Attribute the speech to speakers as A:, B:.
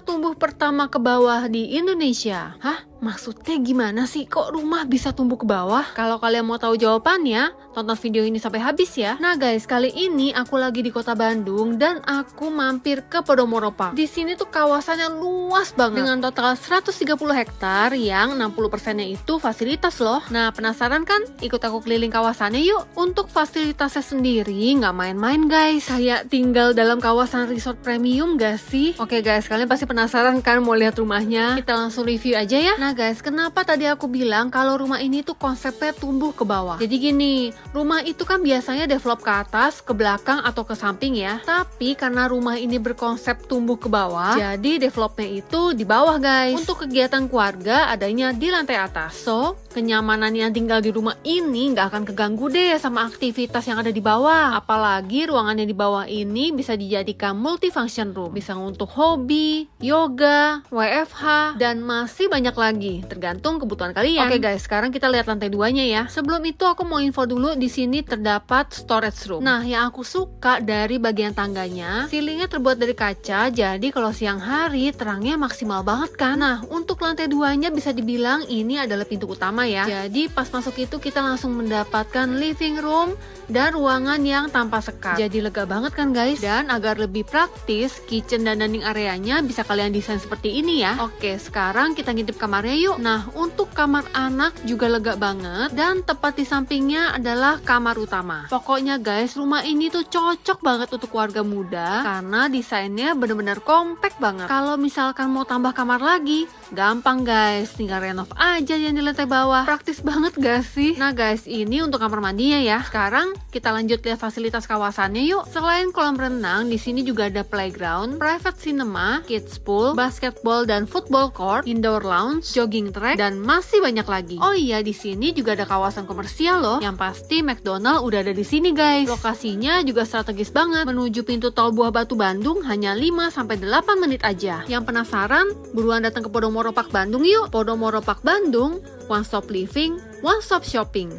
A: tumbuh pertama ke bawah di Indonesia. Hah? Maksudnya gimana sih? Kok rumah bisa tumbuh ke bawah? Kalau kalian mau tahu jawabannya, tonton video ini sampai habis ya. Nah guys, kali ini aku lagi di kota Bandung dan aku mampir ke Podomoro Park. Di sini tuh kawasannya luas banget dengan total 130 hektar yang 60 persennya itu fasilitas loh. Nah penasaran kan? Ikut aku keliling kawasannya yuk. Untuk fasilitasnya sendiri nggak main-main guys. Kayak tinggal dalam kawasan resort premium gak sih? Oke guys, kalian pasti penasaran kan mau lihat rumahnya? Kita langsung review aja ya. Nah guys, kenapa tadi aku bilang kalau rumah ini tuh konsepnya tumbuh ke bawah? Jadi gini, rumah itu kan biasanya develop ke atas, ke belakang, atau ke samping ya. Tapi karena rumah ini berkonsep tumbuh ke bawah, jadi developnya itu di bawah guys. Untuk kegiatan keluarga adanya di lantai atas. So, kenyamanan yang tinggal di rumah ini nggak akan keganggu deh sama aktivitas yang ada di bawah. Apalagi ruangan yang di bawah ini bisa dijadikan multifunction room. Bisa untuk hobi, yoga, WFH, dan masih banyak lagi lagi, tergantung kebutuhan kalian. Oke okay guys, sekarang kita lihat lantai duanya ya. Sebelum itu aku mau info dulu di sini terdapat storage room. Nah, yang aku suka dari bagian tangganya, ceilingnya terbuat dari kaca, jadi kalau siang hari terangnya maksimal banget kan. Nah, untuk lantai duanya bisa dibilang ini adalah pintu utama ya. Jadi pas masuk itu kita langsung mendapatkan living room dan ruangan yang tanpa sekat. Jadi lega banget kan guys. Dan agar lebih praktis, kitchen dan dining areanya bisa kalian desain seperti ini ya. Oke, sekarang kita ngintip kamarnya yuk. Nah, untuk kamar anak juga lega banget dan tepat di sampingnya adalah kamar utama. Pokoknya guys, rumah ini tuh cocok banget untuk keluarga muda karena desainnya bener-bener kompak banget. Kalau misalkan mau tambah kamar lagi, gampang guys, tinggal renov aja yang di lantai bawah. Praktis banget gak sih? Nah guys, ini untuk kamar mandinya ya. Sekarang kita lanjut lihat fasilitas kawasannya yuk. Selain kolam renang, di sini juga ada playground, private cinema, kids pool, basketball dan football court, indoor lounge, jogging track, dan masih banyak lagi. Oh iya, di sini juga ada kawasan komersial loh. Yang pasti McDonald udah ada di sini guys. Lokasinya juga strategis banget. Menuju pintu tol Buah Batu Bandung hanya 5-8 menit aja. Yang penasaran? Buruan datang ke Podomoro Park Bandung yuk. Podomoro Park Bandung, one stop living, one stop shopping.